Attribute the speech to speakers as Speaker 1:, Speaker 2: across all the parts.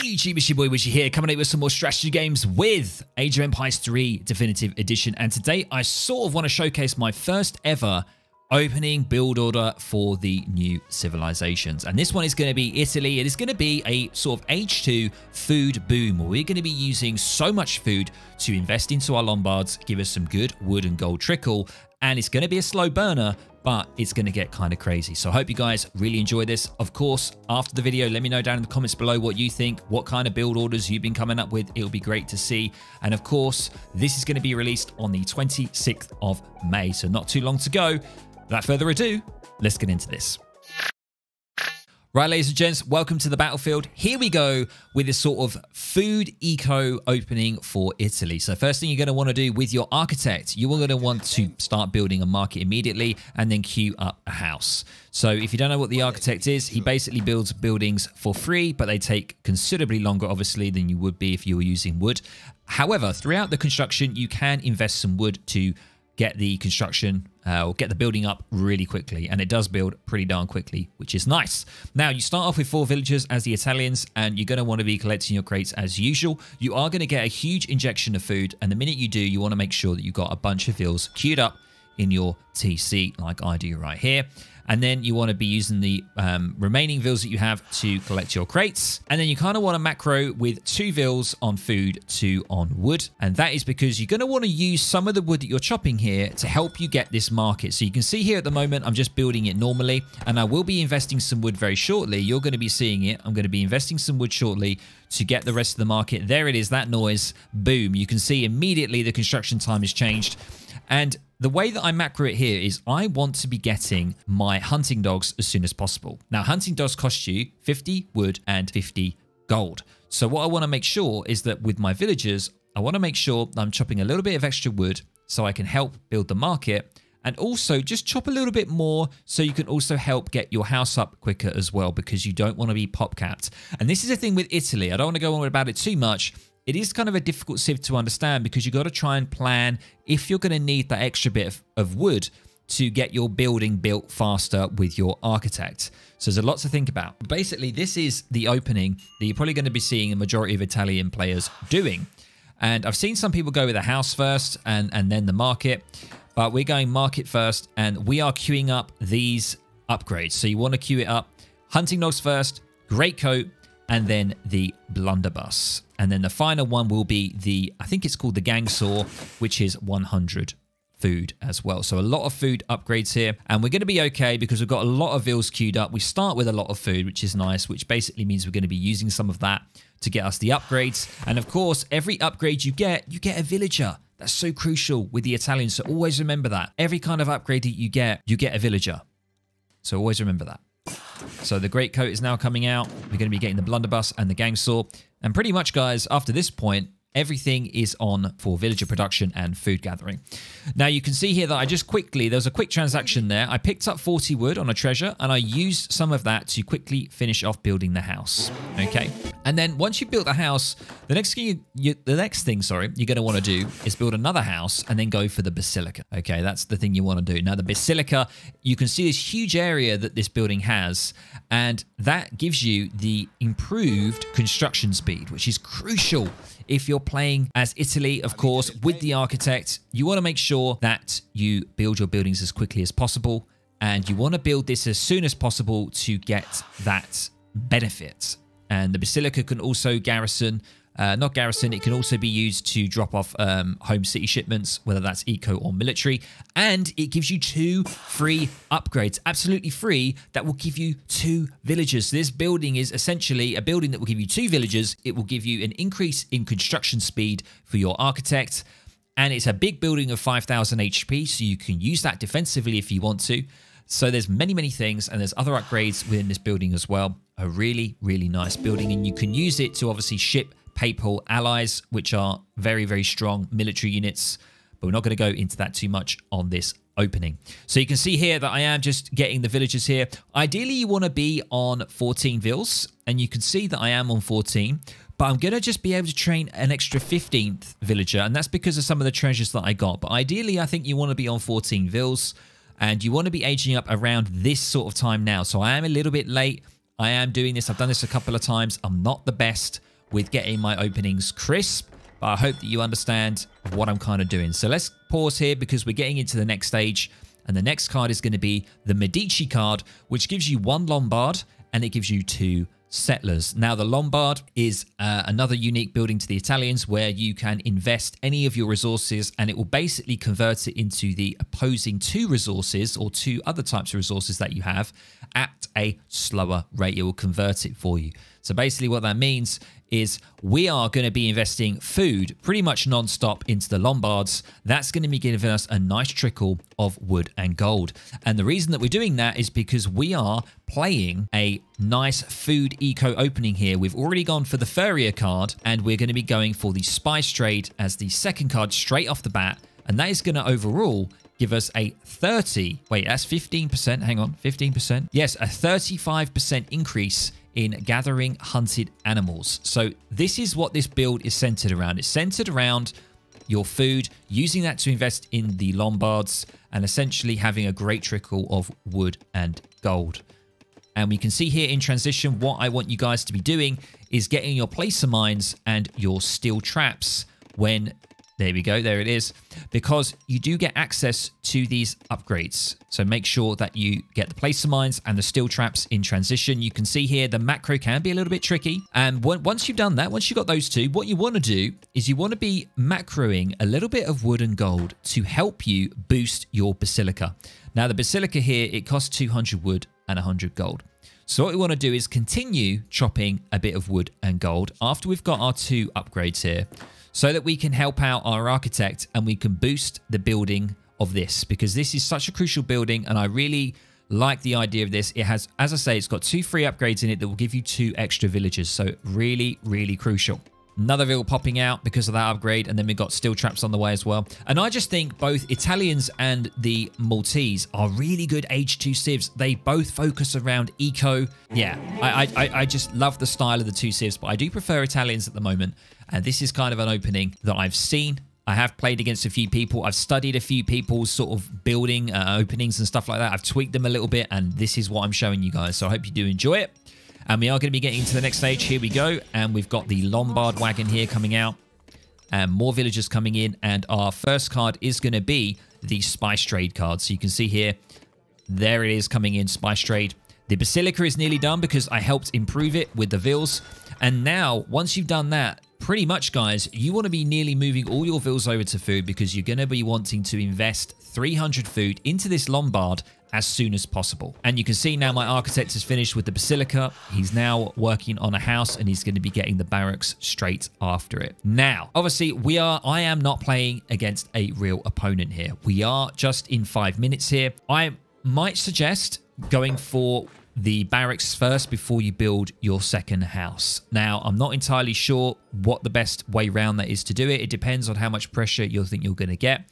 Speaker 1: Hey YouTube, it's your boy Widgie here, coming out with some more strategy games with Age of Empires 3 Definitive Edition. And today I sort of want to showcase my first ever opening build order for the new civilizations. And this one is going to be Italy. It is going to be a sort of H2 food boom we're going to be using so much food to invest into our Lombards, give us some good wood and gold trickle. And it's going to be a slow burner, but it's going to get kind of crazy. So I hope you guys really enjoy this. Of course, after the video, let me know down in the comments below what you think, what kind of build orders you've been coming up with. It'll be great to see. And of course, this is going to be released on the 26th of May, so not too long to go. Without further ado, let's get into this. Right, ladies and gents, welcome to the battlefield. Here we go with this sort of food eco opening for Italy. So first thing you're going to want to do with your architect, you are going to want to start building a market immediately and then queue up a house. So if you don't know what the architect is, he basically builds buildings for free, but they take considerably longer, obviously, than you would be if you were using wood. However, throughout the construction, you can invest some wood to get the construction uh, or get the building up really quickly. And it does build pretty darn quickly, which is nice. Now, you start off with four villagers as the Italians, and you're going to want to be collecting your crates as usual. You are going to get a huge injection of food. And the minute you do, you want to make sure that you've got a bunch of vills queued up in your TC like I do right here. And then you want to be using the um, remaining vills that you have to collect your crates. And then you kind of want to macro with two vills on food, two on wood. And that is because you're going to want to use some of the wood that you're chopping here to help you get this market. So you can see here at the moment, I'm just building it normally. And I will be investing some wood very shortly. You're going to be seeing it. I'm going to be investing some wood shortly to get the rest of the market. There it is, that noise. Boom. You can see immediately the construction time has changed. And the way that I macro it here is I want to be getting my hunting dogs as soon as possible. Now, hunting dogs cost you 50 wood and 50 gold. So what I want to make sure is that with my villagers, I want to make sure I'm chopping a little bit of extra wood so I can help build the market and also just chop a little bit more so you can also help get your house up quicker as well because you don't want to be pop capped. And this is a thing with Italy. I don't want to go on about it too much it is kind of a difficult civ to understand because you've got to try and plan if you're going to need that extra bit of, of wood to get your building built faster with your architect. So there's a lot to think about. Basically, this is the opening that you're probably going to be seeing a majority of Italian players doing. And I've seen some people go with a house first and, and then the market, but we're going market first and we are queuing up these upgrades. So you want to queue it up. Hunting dogs first, great coat, and then the blunderbuss. And then the final one will be the, I think it's called the gang saw, which is 100 food as well. So a lot of food upgrades here and we're going to be okay because we've got a lot of vills queued up. We start with a lot of food, which is nice, which basically means we're going to be using some of that to get us the upgrades. And of course, every upgrade you get, you get a villager. That's so crucial with the Italians. So always remember that. Every kind of upgrade that you get, you get a villager. So always remember that. So the Great Coat is now coming out. We're going to be getting the Blunderbuss and the Gang Saw. And pretty much, guys, after this point, everything is on for villager production and food gathering. Now you can see here that I just quickly, there was a quick transaction there. I picked up 40 wood on a treasure and I used some of that to quickly finish off building the house. Okay. And then once you've built the house, the next thing, you, you, the next thing, sorry, you're going to want to do is build another house and then go for the basilica. Okay. That's the thing you want to do. Now the basilica, you can see this huge area that this building has and that gives you the improved construction speed, which is crucial if you're playing as Italy, of course, with the architect, you want to make sure that you build your buildings as quickly as possible. And you want to build this as soon as possible to get that benefit. And the Basilica can also garrison uh, not garrison, it can also be used to drop off um, home city shipments, whether that's eco or military. And it gives you two free upgrades, absolutely free, that will give you two villages. So this building is essentially a building that will give you two villages. It will give you an increase in construction speed for your architect. And it's a big building of 5,000 HP, so you can use that defensively if you want to. So there's many, many things, and there's other upgrades within this building as well. A really, really nice building, and you can use it to obviously ship papal allies, which are very, very strong military units. But we're not going to go into that too much on this opening. So you can see here that I am just getting the villagers here. Ideally, you want to be on 14 vills, and you can see that I am on 14. But I'm going to just be able to train an extra 15th villager, and that's because of some of the treasures that I got. But ideally, I think you want to be on 14 vills, and you want to be aging up around this sort of time now. So I am a little bit late. I am doing this. I've done this a couple of times. I'm not the best with getting my openings crisp, but I hope that you understand what I'm kind of doing. So let's pause here because we're getting into the next stage. And the next card is going to be the Medici card, which gives you one Lombard and it gives you two settlers. Now, the Lombard is uh, another unique building to the Italians where you can invest any of your resources and it will basically convert it into the opposing two resources or two other types of resources that you have at a slower rate. It will convert it for you. So basically what that means is we are going to be investing food pretty much non-stop into the Lombards. That's going to be giving us a nice trickle of wood and gold. And the reason that we're doing that is because we are playing a nice food eco opening here. We've already gone for the Furrier card and we're going to be going for the Spice Trade as the second card straight off the bat. And that is going to overall give us a 30, wait, that's 15%, hang on, 15%. Yes, a 35% increase in gathering hunted animals. So this is what this build is centered around. It's centered around your food, using that to invest in the Lombards, and essentially having a great trickle of wood and gold. And we can see here in transition, what I want you guys to be doing is getting your placer mines and your steel traps when there we go. There it is. Because you do get access to these upgrades. So make sure that you get the placer mines and the steel traps in transition. You can see here the macro can be a little bit tricky. And once you've done that, once you've got those two, what you want to do is you want to be macroing a little bit of wood and gold to help you boost your basilica. Now the basilica here, it costs 200 wood and 100 gold. So what we want to do is continue chopping a bit of wood and gold after we've got our two upgrades here so that we can help out our architect and we can boost the building of this because this is such a crucial building and I really like the idea of this. It has, as I say, it's got two free upgrades in it that will give you two extra villages. So really, really crucial. Another villain popping out because of that upgrade. And then we've got steel traps on the way as well. And I just think both Italians and the Maltese are really good H2 civs. They both focus around eco. Yeah, I, I, I just love the style of the two civs, but I do prefer Italians at the moment. And this is kind of an opening that I've seen. I have played against a few people. I've studied a few people's sort of building uh, openings and stuff like that. I've tweaked them a little bit, and this is what I'm showing you guys. So I hope you do enjoy it. And we are going to be getting to the next stage. Here we go. And we've got the Lombard wagon here coming out. And more villagers coming in. And our first card is going to be the Spice Trade card. So you can see here, there it is coming in, Spice Trade. The Basilica is nearly done because I helped improve it with the Vills. And now, once you've done that, pretty much, guys, you want to be nearly moving all your vills over to food because you're going to be wanting to invest 300 food into this Lombard as soon as possible. And you can see now my architect is finished with the Basilica. He's now working on a house and he's going to be getting the barracks straight after it. Now, obviously, we are, I am not playing against a real opponent here. We are just in five minutes here. I might suggest going for the barracks first before you build your second house. Now, I'm not entirely sure what the best way around that is to do it. It depends on how much pressure you think you're going to get.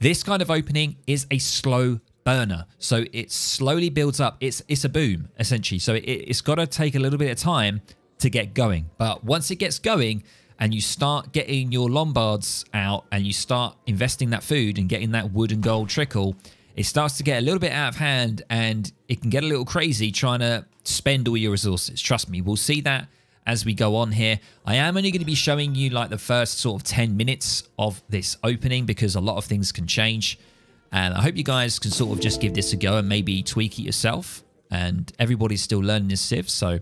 Speaker 1: This kind of opening is a slow burner. So it slowly builds up. It's it's a boom, essentially. So it, it's got to take a little bit of time to get going. But once it gets going and you start getting your Lombards out and you start investing that food and getting that wood and gold trickle, it starts to get a little bit out of hand and it can get a little crazy trying to spend all your resources. Trust me, we'll see that as we go on here. I am only going to be showing you like the first sort of 10 minutes of this opening because a lot of things can change. And I hope you guys can sort of just give this a go and maybe tweak it yourself. And everybody's still learning this civ. So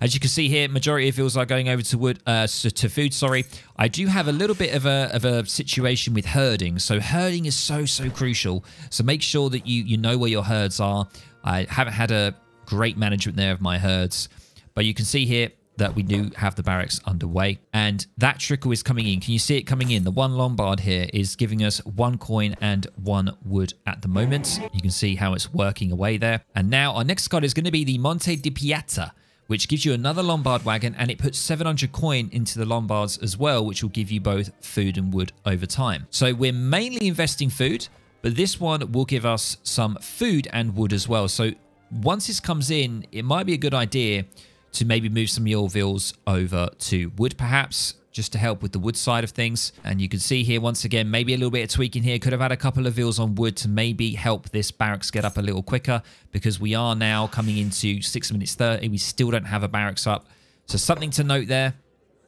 Speaker 1: as you can see here, majority of vills are going over to wood, uh, to food, sorry. I do have a little bit of a, of a situation with herding. So herding is so, so crucial. So make sure that you, you know where your herds are. I haven't had a great management there of my herds. But you can see here, that we do have the barracks underway. And that trickle is coming in. Can you see it coming in? The one Lombard here is giving us one coin and one wood at the moment. You can see how it's working away there. And now our next card is going to be the Monte di Pieta which gives you another Lombard wagon and it puts 700 coin into the Lombards as well, which will give you both food and wood over time. So we're mainly investing food, but this one will give us some food and wood as well. So once this comes in, it might be a good idea to maybe move some your vills over to wood perhaps just to help with the wood side of things. And you can see here, once again, maybe a little bit of tweaking here. Could have had a couple of vills on wood to maybe help this barracks get up a little quicker because we are now coming into 6 minutes 30. We still don't have a barracks up. So something to note there.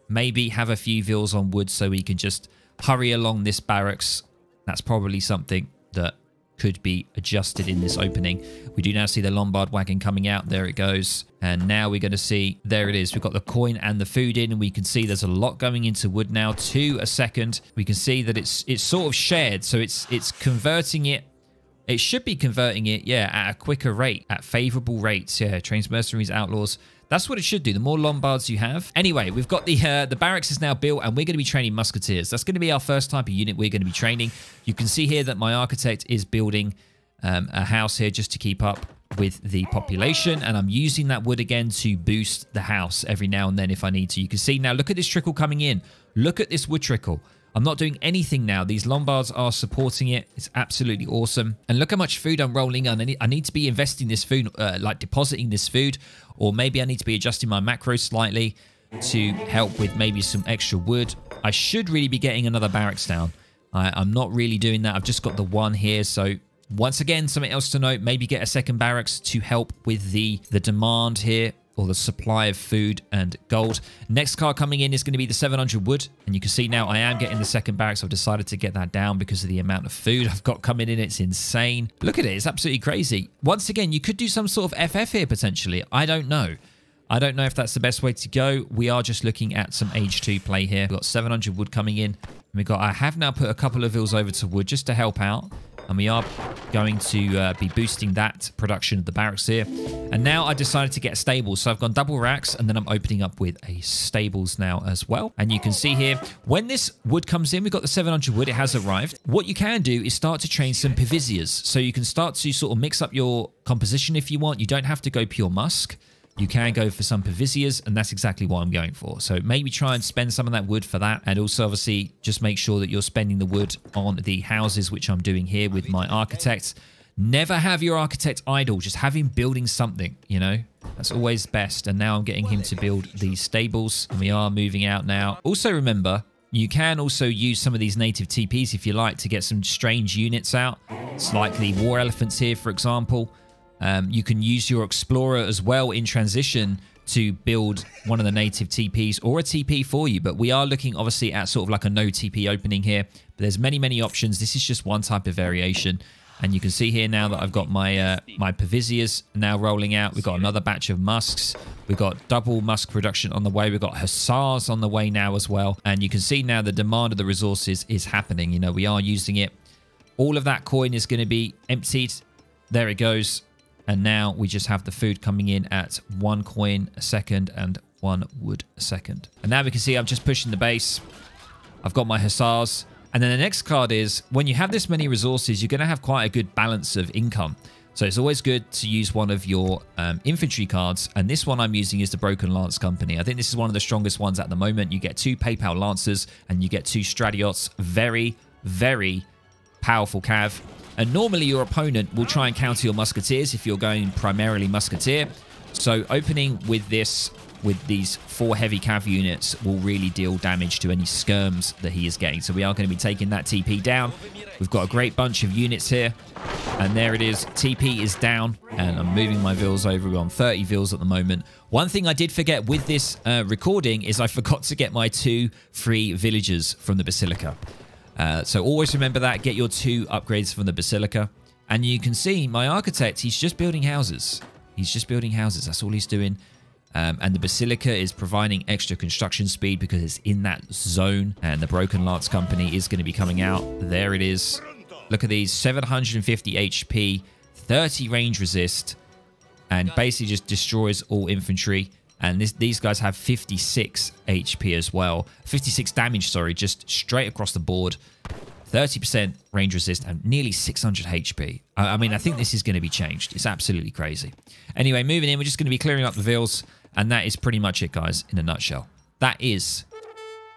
Speaker 1: maybe have a few vills on wood so we can just hurry along this barracks. That's probably something that could be adjusted in this opening. We do now see the Lombard wagon coming out. There it goes. And now we're going to see, there it is. We've got the coin and the food in, and we can see there's a lot going into wood now. To a second. We can see that it's it's sort of shared, so it's it's converting it it should be converting it, yeah, at a quicker rate, at favorable rates. Yeah, trains, mercenaries, outlaws. That's what it should do. The more Lombards you have. Anyway, we've got the uh, the barracks is now built and we're going to be training musketeers. That's going to be our first type of unit we're going to be training. You can see here that my architect is building um, a house here just to keep up with the population and I'm using that wood again to boost the house every now and then if I need to. You can see now, look at this trickle coming in. Look at this wood trickle. I'm not doing anything now. These Lombards are supporting it. It's absolutely awesome. And look how much food I'm rolling on. I need, to be investing this food, uh, like depositing this food, or maybe I need to be adjusting my macros slightly to help with maybe some extra wood. I should really be getting another barracks down. I, I'm not really doing that. I've just got the one here. So once again, something else to note, maybe get a second barracks to help with the, the demand here or the supply of food and gold. Next car coming in is going to be the 700 wood. And you can see now I am getting the second barracks. I've decided to get that down because of the amount of food I've got coming in. It's insane. Look at it. It's absolutely crazy. Once again, you could do some sort of FF here potentially. I don't know. I don't know if that's the best way to go. We are just looking at some H2 play here. We've got 700 wood coming in. We've got, I have now put a couple of vills over to wood just to help out and we are going to uh, be boosting that production of the barracks here. And now I decided to get stables. So I've gone double racks and then I'm opening up with a stables now as well. And you can see here, when this wood comes in, we've got the 700 wood, it has arrived. What you can do is start to train some Pavisiers. So you can start to sort of mix up your composition if you want. You don't have to go pure musk you can go for some Pavisiers, and that's exactly what I'm going for. So maybe try and spend some of that wood for that. And also, obviously, just make sure that you're spending the wood on the houses, which I'm doing here with my architect. Never have your architect idle. Just have him building something, you know? That's always best. And now I'm getting him to build these stables. And we are moving out now. Also, remember, you can also use some of these native TPs if you like to get some strange units out. It's likely war elephants here, for example. Um, you can use your Explorer as well in transition to build one of the native TPs or a TP for you. But we are looking obviously at sort of like a no TP opening here. But there's many, many options. This is just one type of variation. And you can see here now that I've got my uh, my Pavisiers now rolling out. We've got another batch of Musks. We've got double Musk production on the way. We've got Hussars on the way now as well. And you can see now the demand of the resources is happening. You know, we are using it. All of that coin is going to be emptied. There it goes. And now we just have the food coming in at one coin a second and one wood a second. And now we can see I'm just pushing the base. I've got my hussars. And then the next card is when you have this many resources, you're going to have quite a good balance of income. So it's always good to use one of your um, infantry cards. And this one I'm using is the Broken Lance Company. I think this is one of the strongest ones at the moment. You get two Papal Lancers and you get two Stradiots. Very, very powerful cav. And normally your opponent will try and counter your musketeers if you're going primarily musketeer. So opening with this, with these four heavy cav units will really deal damage to any skirms that he is getting. So we are going to be taking that TP down. We've got a great bunch of units here. And there it is. TP is down. And I'm moving my vills over. We're on 30 vills at the moment. One thing I did forget with this uh, recording is I forgot to get my two free villagers from the Basilica. Uh, so always remember that. Get your two upgrades from the Basilica. And you can see my architect, he's just building houses. He's just building houses. That's all he's doing. Um, and the Basilica is providing extra construction speed because it's in that zone. And the Broken Lance Company is going to be coming out. There it is. Look at these. 750 HP, 30 range resist, and basically just destroys all infantry. And this, these guys have 56 HP as well. 56 damage, sorry, just straight across the board. 30% range resist and nearly 600 HP. I, I mean, I think this is going to be changed. It's absolutely crazy. Anyway, moving in, we're just going to be clearing up the vills. And that is pretty much it, guys, in a nutshell. That is,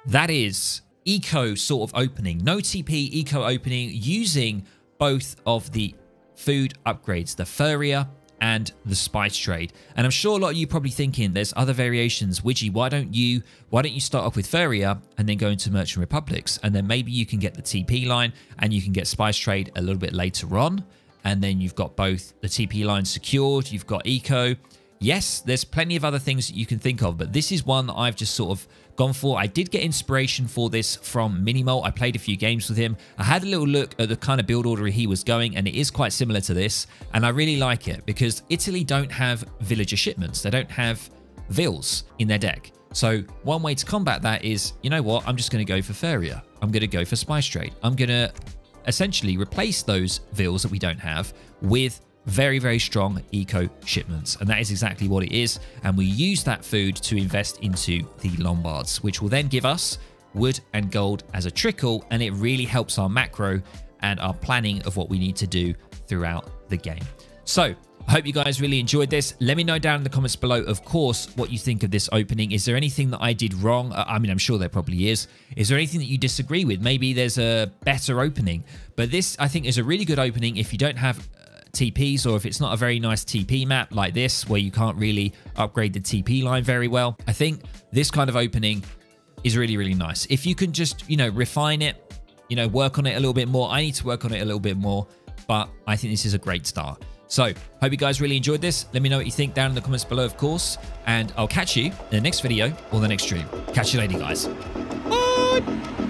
Speaker 1: that is eco sort of opening. No TP eco opening using both of the food upgrades, the Furrier and the spice trade. And I'm sure a lot of you probably thinking there's other variations. Widgie, why don't you why don't you start off with Furrier and then go into Merchant Republics? And then maybe you can get the TP line and you can get spice trade a little bit later on. And then you've got both the TP line secured, you've got eco. Yes, there's plenty of other things that you can think of, but this is one that I've just sort of gone for. I did get inspiration for this from Minimalt. I played a few games with him. I had a little look at the kind of build order he was going, and it is quite similar to this. And I really like it because Italy don't have villager shipments. They don't have Vils in their deck. So one way to combat that is, you know what, I'm just going to go for Furrier. I'm going to go for Spice Trade. I'm going to essentially replace those Vils that we don't have with very, very strong eco shipments. And that is exactly what it is. And we use that food to invest into the Lombards, which will then give us wood and gold as a trickle. And it really helps our macro and our planning of what we need to do throughout the game. So I hope you guys really enjoyed this. Let me know down in the comments below, of course, what you think of this opening. Is there anything that I did wrong? I mean, I'm sure there probably is. Is there anything that you disagree with? Maybe there's a better opening. But this, I think, is a really good opening if you don't have TPs or if it's not a very nice TP map like this where you can't really upgrade the TP line very well. I think this kind of opening is really, really nice. If you can just, you know, refine it, you know, work on it a little bit more. I need to work on it a little bit more, but I think this is a great start. So, hope you guys really enjoyed this. Let me know what you think down in the comments below, of course. And I'll catch you in the next video or the next stream. Catch you later, guys. Bye!